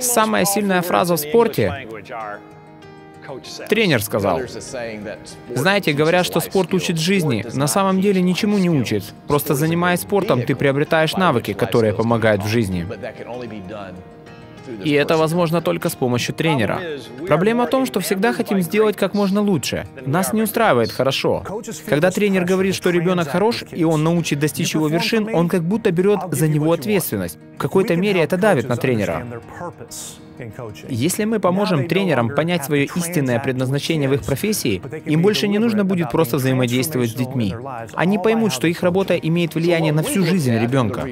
Самая сильная фраза в спорте Тренер сказал. Знаете, говорят, что спорт учит жизни. На самом деле ничему не учит. Просто занимаясь спортом, ты приобретаешь навыки, которые помогают в жизни. И это возможно только с помощью тренера. Проблема в том, что всегда хотим сделать как можно лучше. Нас не устраивает хорошо. Когда тренер говорит, что ребенок хорош, и он научит достичь его вершин, он как будто берет за него ответственность. В какой-то мере это давит на тренера. Если мы поможем тренерам понять свое истинное предназначение в их профессии, им больше не нужно будет просто взаимодействовать с детьми. Они поймут, что их работа имеет влияние на всю жизнь ребенка.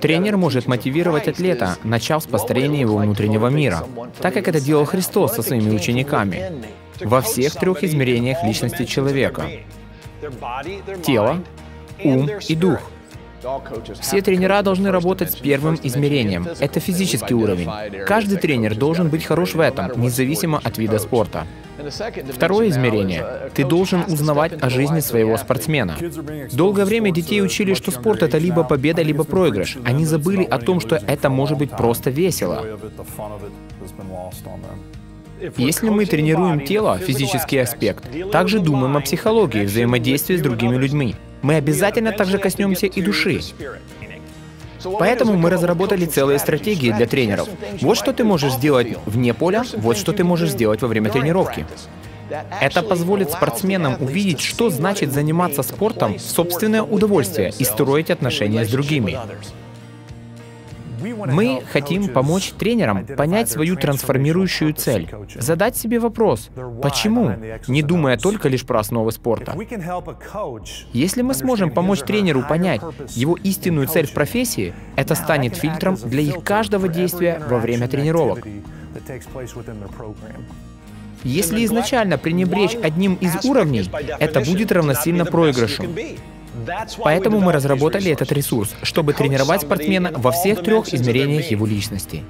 Тренер может мотивировать атлета, начав с построения его внутреннего мира, так как это делал Христос со своими учениками, во всех трех измерениях личности человека. Тело, ум и дух — все тренера должны работать с первым измерением. Это физический уровень. Каждый тренер должен быть хорош в этом, независимо от вида спорта. Второе измерение. Ты должен узнавать о жизни своего спортсмена. Долгое время детей учили, что спорт — это либо победа, либо проигрыш. Они забыли о том, что это может быть просто весело. Если мы тренируем тело, физический аспект, также думаем о психологии, взаимодействии с другими людьми. Мы обязательно также коснемся и души. Поэтому мы разработали целые стратегии для тренеров. Вот что ты можешь сделать вне поля, вот что ты можешь сделать во время тренировки. Это позволит спортсменам увидеть, что значит заниматься спортом в собственное удовольствие и строить отношения с другими. Мы хотим помочь тренерам понять свою трансформирующую цель, задать себе вопрос, почему, не думая только лишь про основы спорта. Если мы сможем помочь тренеру понять его истинную цель в профессии, это станет фильтром для их каждого действия во время тренировок. Если изначально пренебречь одним из уровней, это будет равносильно проигрышу. Поэтому мы разработали этот ресурс, чтобы тренировать спортсмена во всех трех измерениях его личности.